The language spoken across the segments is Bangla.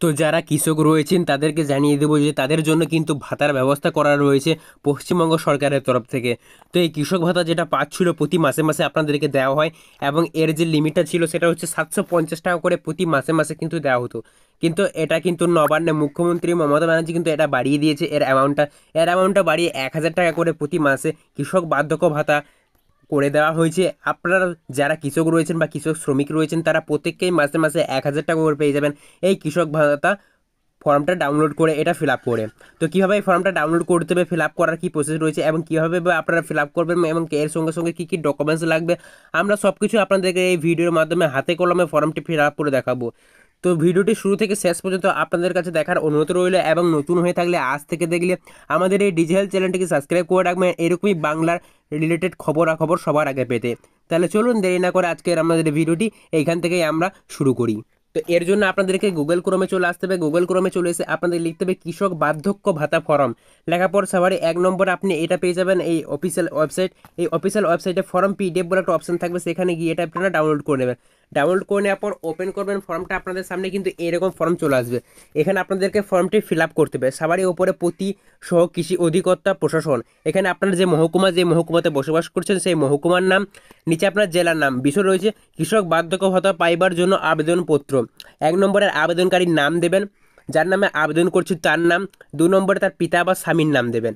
তো যারা কৃষক রয়েছেন, তাদেরকে জানিয়ে দেবো যে তাদের জন্য কিন্তু ভাতার ব্যবস্থা করা রয়েছে পশ্চিমবঙ্গ সরকারের তরফ থেকে। তো এই কৃষক ভাতা যেটা পাচ্ছিল প্রতি মাসে মাসে আপনাদেরকে দেওয়া হয় এবং এর যে লিমিটটা ছিল সেটা হচ্ছে সাতশো পঞ্চাশ টাকা করে প্রতি মাসে মাসে কিন্তু দেওয়া হতো। কিন্তু এটা কিন্তু নবান্নে মুখ্যমন্ত্রী মমতা ব্যানার্জি কিন্তু এটা বাড়িয়ে দিয়েছে। এর অ্যামাউন্টটা এর অ্যামাউন্টটা বাড়িয়ে এক হাজার টাকা করে প্রতি মাসে কৃষক বার্ধক্য ভাতা করে দেওয়া হয়েছে। আপনারা যারা কৃষক রয়েছেন বা কৃষক শ্রমিক রয়েছেন, তারা প্রত্যেককেই মাসে মাসে এক হাজার টাকা করে পেয়ে যাবেন। এই কৃষক ভাতা ফর্মটা ডাউনলোড করে এটা ফিল আপ করে। তো কীভাবে এই ফর্মটা ডাউনলোড করতে হবে ফিল আপ করার কী প্রসেস রয়েছে এবং কীভাবে আপনারা ফিল আপ করবেন এবং এর সঙ্গে সঙ্গে কী কী ডকুমেন্টস লাগবে, আমরা সব কিছু আপনাদেরকে এই ভিডিওর মাধ্যমে হাতে কলমে ফর্মটি ফিল আপ করে দেখাবো। তো ভিডিওটি শুরু থেকে শেষ পর্যন্ত আপনাদের কাছে দেখার অনুরোধ রইল এবং নতুন হয়ে থাকলে আজ থেকে দেখলে আমাদের এই ডিজিটাল চ্যানেলটিকে সাবস্ক্রাইব করে রাখবেন। এরকমই বাংলার রিলেটেড খবরাখবর সবার আগে পেতে। তাহলে চলুন দেরি না করে আজকের আমাদের ভিডিওটি এইখান থেকেই আমরা শুরু করি। তো এর জন্য আপনাদেরকে গুগল ক্রমে চলে আসতে হবে। গুগল ক্রমে চলে এসে আপনাদের লিখতে হবে কৃষক বার্ধক্য ভাতা ফর্ম। লেখার পর সবারই এক নম্বরে। আপনি এটা পেয়ে যাবেন এই অফিসিয়াল ওয়েবসাইট এই অফিসিয়াল ওয়েবসাইটে ফর্ম পিডিএফ বলে একটা অপশন থাকবে। সেখানে গিয়ে এটা আপনারা ডাউনলোড করে নেবেন। ডাউনলোড করে নেওয়ার পর ওপেন করবেন ফর্মটা আপনাদের সামনে কিন্তু এরকম ফর্ম চলে আসবে। এখানে আপনাদেরকে ফর্মটি ফিল আপ করতে হবে। সবারই ওপরে প্রতি সহ কৃষি অধিকর্তা প্রশাসন। এখানে আপনার যে মহকুমা, যে মহকুমাতে বসবাস করছেন, সেই মহকুমার নাম, নিচে আপনার জেলার নাম। বিষয় রয়েছে, কৃষক বার্ধক্য ভাতা পাইবার জন্য আবেদনপত্র। এক নম্বরের আবেদনকারীর নাম দেবেন, যার নামে আবেদন করছি তার নাম, দু নম্বরে তার পিতা বা স্বামীর নাম দেবেন।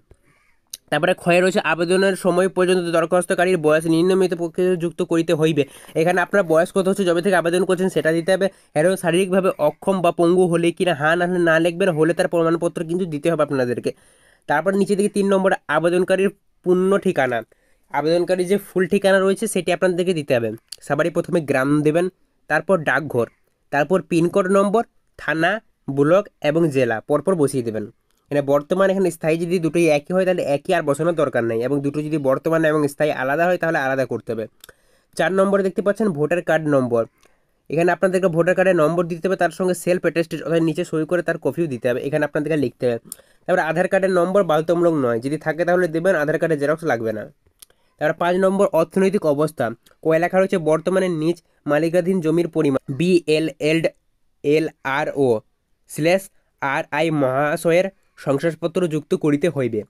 তারপরে ক্ষয় রয়েছে আবেদনের সময় পর্যন্ত দরখাস্তকারীর বয়স নিম্নমিত পক্ষে যুক্ত করিতে হইবে। এখানে আপনার বয়স কত হচ্ছে, যবে থেকে আবেদন করছেন সেটা দিতে হবে। এবং শারীরিকভাবে অক্ষম বা পঙ্গু হলে কিনা হ্যাঁ না না লিখবেন, হলে তার প্রমাণপত্র কিন্তু দিতে হবে আপনাদেরকে। তারপর নিচে দিকে তিন নম্বর, আবেদনকারীর পূর্ণ ঠিকানা। আবেদনকারীর যে ফুল ঠিকানা রয়েছে সেটি আপনাদেরকে দিতে হবে। সবারই প্রথমে গ্রাম দেবেন, তারপর ডাকঘর, তারপর পিনকোড নম্বর, থানা, ব্লক এবং জেলা, পরপর বসিয়ে দেবেন। মানে বর্তমান এখানে স্থায়ী যদি দুটোই একই হয়, তাহলে একই আর বসানোর দরকার নেই। এবং দুটো যদি বর্তমান এবং স্থায়ী আলাদা হয়, তাহলে আলাদা করতে হবে। চার নম্বরে দেখতে পাচ্ছেন ভোটার কার্ড নম্বর। এখানে আপনাদেরকে ভোটার কার্ডের নম্বর দিতে হবে, তার সঙ্গে সেলফ অ্যাটেস্টেড অর্থাৎ নিচে সই করে তার কপিও দিতে হবে। এখানে আপনাদেরকে লিখতে হবে। তারপরে আধার কার্ডের নম্বর বাধ্যতামূলক নয়। যদি থাকে তাহলে দেবেন, আধার কার্ডের জেরক্স লাগবে না। তারপর পাঁচ নম্বর অর্থনৈতিক অবস্থা। কয় লেখা রয়েছে বর্তমানে নিজ মালিকাধীন জমির পরিমাণ B L L L R O slash R I মহাশয়ের শংসাপত্র যুক্ত করিতে হইবে।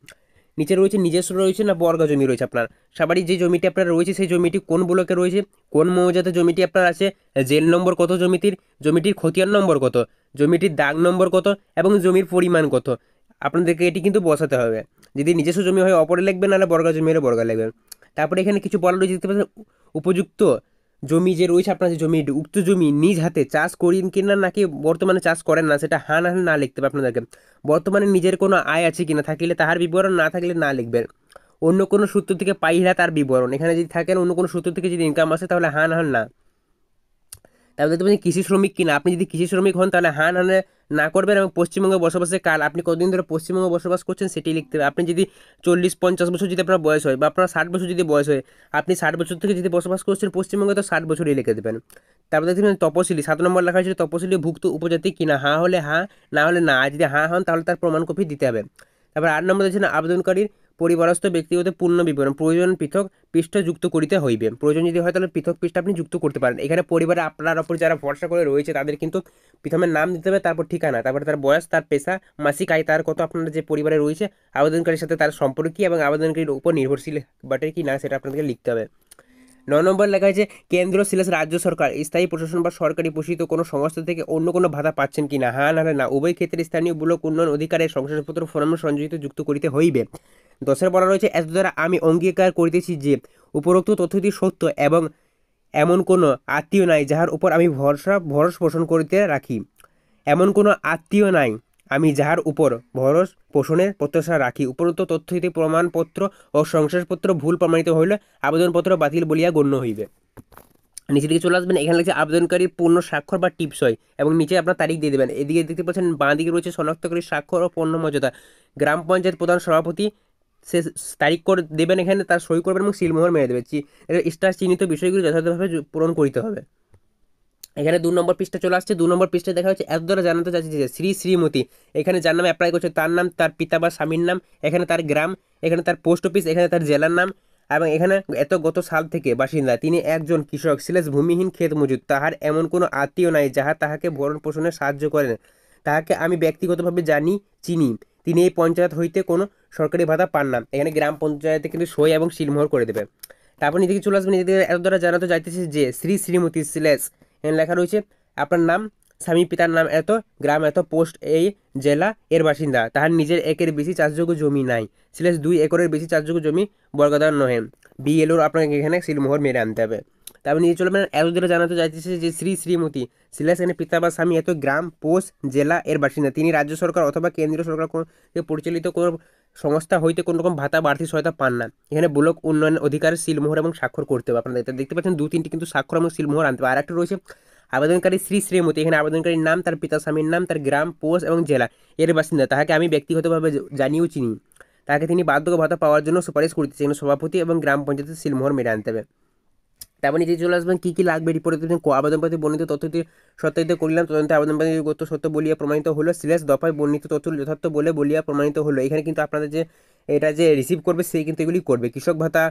নিচে রয়েছে নিজস্ব রয়েছে না বর্গা জমি রয়েছে আপনার? সবারই যে জমিটি আপনার রয়েছে, সেই জমিটি কোন ব্লকে রয়েছে? কোন মৌজাতে জমিটি আপনার আছে? জেল নম্বর কত জমিটির? জমিটির খতিয়ান নম্বর কত? জমিটির দাগ নম্বর কত? এবং জমির পরিমাণ কত? আপনাদেরকে এটি কিন্তু বসাতে হবে। যদি নিজস্ব জমি হয়, অপরে লিখবেন, নাহলে বর্গা জমি হলে বর্গা লিখবেন। তারপরে এখানে কিছু বলা রয়েছে, দেখতে উপযুক্ত জমি যে রয়েছে, আপনার যে জমি উক্ত জমি নিজ হাতে চাষ করেন কিনা নাকি বর্তমানে চাষ করেন না, সেটা হা না না লিখতে হবে আপনাদেরকে। বর্তমানে নিজের কোনো আয় আছে কিনা থাকলে তাহার বিবরণ না থাকলে না লিখবেন। অন্য কোনো সূত্র থেকে পাইলা তার বিবরণ। এখানে যদি থাকেন, অন্য কোনো সূত্র থেকে যদি ইনকাম আসে, তাহলে হান হান না। তারপর দেখতে পাচ্ছেন কৃষি শ্রমিক কিনা। আপনি যদি কৃষি শ্রমিক হন, তাহলে হান হানে না করবেন এবং পশ্চিমবঙ্গে বসবাসের কাল আপনি কতদিন ধরে পশ্চিমবঙ্গে বসবাস করছেন সেটি লিখতে হবে। আপনি যদি চল্লিশ, পঞ্চাশ বছর যদি আপনার বয়স হয় বা আপনার ষাট বছর যদি বয়স হয়, আপনি ষাট বছর থেকে যদি বসবাস করছেন, পশ্চিমবঙ্গে তো ষাট বছরই লিখে দেবেন। তারপর দেখতে তপশিলি, সাত নম্বর লেখা হয়েছিল তপশিলি ভুক্ত উপজাতি কিনা, হাঁ হলে হাঁ, না হলে না। যদি হাঁ হন, তাহলে তার প্রমাণ কপি দিতে হবে। তারপর আট নম্বর দিয়েছেন আবেদনকারীর পরিবারস্থ ব্যক্তিগত পূর্ণ বিবরণ, প্রয়োজন পৃথক পৃষ্ঠা যুক্ত করিতে হইবে। প্রয়োজন যদি হয় তাহলে পৃথক পৃষ্ঠা আপনি যুক্ত করতে পারেন। এখানে পরিবারে আপনার ওপর যারা ভরসা করে রয়েছে, তাদের কিন্তু প্রথমে নাম দিতে হবে, তারপর ঠিকানা, তারপরে তার বয়স, তার পেশা, মাসিক আয়, তার কত আপনার যে পরিবারে রয়েছে, আবেদনকারীর সাথে তার সম্পর্ক কী এবং আবেদনকারীর উপর নির্ভরশীল বাটে কি না, সেটা আপনাদেরকে লিখতে হবে। ন নম্বর লেখা আছে কেন্দ্র সিলেস রাজ্য সরকার, স্থায়ী প্রশাসন বা সরকারি পোষিত কোনো সংস্থা থেকে অন্য কোনো ভাতা পাচ্ছেন কি না? হ্যাঁ না না উভয় ক্ষেত্রে স্থানীয় ব্লক উন্নয়ন অধিকারের শংসাপত্র ফর্ম সংযোজিত যুক্ত করিতে হইবে। দশের বলা রয়েছে এত দ্বারা আমি অঙ্গীকার করিতেছি যে, উপরোক্ত তথ্যটি সত্য এবং এমন কোনো আত্মীয় নাই, যাহার উপর আমি ভরসা, ভরস পোষণ করিতে রাখি। এমন কোনো আত্মীয় নাই আমি যাহার উপর ভরস পোষণের প্রত্যাশা রাখি উপরোক্ত তথ্য হইতে প্রমাণপত্র ও শংসাপত্র ভুল প্রমাণিত হইলে আবেদনপত্র বাতিল বলিয়া গণ্য হইবে। নিচে দিকে চলে আসবেন, এখানে লিখছে আবেদনকারী পূর্ণ স্বাক্ষর বা টিপসই এবং নিচে আপনার তারিখ দিয়ে দেবেন। এদিকে দেখতে পাচ্ছেন বাঁ দিকে রয়েছে শনাক্তকারী স্বাক্ষর ও পণ্য মর্যাদা। গ্রাম পঞ্চায়েত প্রধান সভাপতি সে তারিখ করে দেবেন, এখানে তার সই করবেন এবং সিলমোহর মেরে দেবে স্টার চিহ্নিত বিষয়গুলি যথাযথভাবে পূরণ করিতে হবে। এখানে দু নম্বর পৃষ্ঠা চলে আসছে। দু নম্বর পৃষ্ঠা দেখা হচ্ছে এত দ্বারা জানাতে চাচ্ছি যে শ্রী শ্রীমতী। এখানে যার নামে অ্যাপ্লাই করছে, তার নাম, তার পিতা বা স্বামীর নাম, এখানে তার গ্রাম, এখানে তার পোস্ট অফিস এখানে তার জেলার নাম এবং এখানে এত গত সাল থেকে বাসিন্দা। তিনি একজন কৃষক সিলেস ভূমিহীন ক্ষেত মজুদ তাহার এমন কোনো আত্মীয় নাই যাহা তাহাকে ভরণ পোষণে সাহায্য করেন তাহাকে আমি ব্যক্তিগতভাবে জানি, চিনি। তিনি এই পঞ্চায়েত হইতে কোনো সরকারি ভাতা পান না। এখানে গ্রাম পঞ্চায়েতে কিন্তু সই এবং সিলমোহর করে দেবে। তারপর নিজেকে চলে আসবেন নিজেদের এত দ্বারা জানাতে চাইতেছে যে শ্রী শ্রীমতী এখানে লেখা রয়েছে, আপনার নাম, স্বামী, পিতার নাম এত, গ্রাম এত, পোস্ট এই জেলা, এর বাসিন্দা। তাহার নিজের একের বেশি চাষযোগ্য জমি নাই। স্ল্যাশ দুই একরের বেশি চাষযোগ্য জমি বর্গদার নহে। বিএলওর আপনাকে এখানে সিলমোহর মেরে আনতে হবে। তারপর নিয়ে চলবেন, এত দূরে জানাতে চাইতেছে যে শ্রী শ্রীমতী, সিলাস এনে পিতা বা স্বামী এত, গ্রাম, পোস্ট, জেলা, এর বাসিন্দা। তিনি রাজ্য সরকার অথবা কেন্দ্রীয় সরকার পরিচালিত কোনো সংস্থা হইতে কোনো রকম ভাতা বাড়তি সহায়তা পান না। এখানে ব্লক উন্নয়ন অধিকারের সিলমোহর এবং স্বাক্ষর করতে হবে। আপনারা দেখতে পাচ্ছেন দু তিনটি কিন্তু স্বাক্ষর এবং সিলমোহর আনতে হবে। আর একটা রয়েছে আবেদনকারী শ্রী শ্রীমতী। এখানে আবেদনকারীর নাম, তার পিতা স্বামীর নাম, তার গ্রাম, পোস্ট এবং জেলা। এর বাসিন্দা। তাহাকে আমি ব্যক্তিগতভাবে জানিয়েও চিনি। তাকে তিনি বার্ধক্য ভাতা পাওয়ার জন্য সুপারিশ এখানে সভাপতি এবং গ্রাম পঞ্চায়েতের সিলমোহর মেরে আনতে হবে। তারপর নিজে চলে আসবেন, কী কী লাগবে রিপোর্টে দেবেন আবেদনপত্রে বর্ণিত তথ্যটি সত্যায়িত করিলাম, তদন্ত আবেদনপত্রে গত সত্য বলিয়া প্রমাণিত হলো সিলেস দফায় বর্ণিত তথ্য যথার্থ বলে বলিয়া প্রমাণিত হলো। এখানে কিন্তু আপনাদের যে, এটা যে রিসিভ করবে সেই কিন্তু এগুলি করবে। কৃষক ভাতা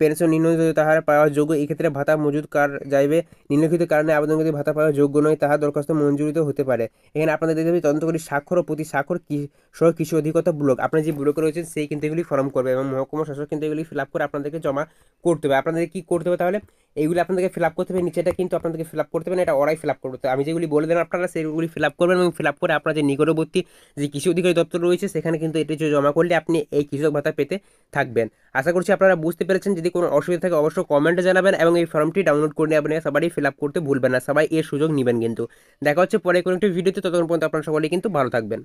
পেনশন নিম্নলিখিত তাহার পাওয়ার যোগ্য, এই ক্ষেত্রে ভাতা মজুদ কার যাইবে? নিম্নলিখিত কারণে আবেদনকারী ভাতা পাওয়ার যোগ্য নয়, তাহা দরখাস্ত মঞ্জুরিত হতে পারে। এখানে আপনাদের দেখতে হবে তদন্ত করি স্বাক্ষর ও প্রতি স্বাক্ষর সহ কৃষি অধিকতা ব্লক। আপনার যে ব্লকে রয়েছেন সেই কিন্তু এগুলি ফর্ম করবে এবং মহকুমা শাসক কিন্তু এগুলি ফিল আপ করে আপনাদেরকে জমা করতে হবে। আপনাদের কি করতে হবে তাহলে? এইগুলি আপনাদেরকে ফিল আপ করতে হবে, নিচেটা কিন্তু আপনাদেরকে ফিল আপ করতে হবে না, এটা ওরাই ফিল আপ করতে হবে আমি যেগুলি বলে দেন আপনারা, সেইগুলি ফিল আপ করবেন এবং ফিল আপ করে আপনার যে নিকটবর্তী যে কৃষি অধিকারী দপ্তর রয়েছে, সেখানে কিন্তু এটি জমা করলে আপনি এই কৃষক ভাতা পেতে থাকবেন। আশা করছি আপনারা বুঝতে পেরেছেন। যদি কোনো অসুবিধা থাকে অবশ্যই কমেন্টে জানাবেন এবং এই ফর্মটি ডাউনলোড করে আপনি সবারই ফিল আপ করতে ভুলবেন না। সবাই এর সুযোগ নেবেন কিন্তু। দেখা হচ্ছে পরে কোনো একটি ভিডিওতে ততক্ষণ পর্যন্ত আপনারা সকলেই কিন্তু ভালো থাকবেন।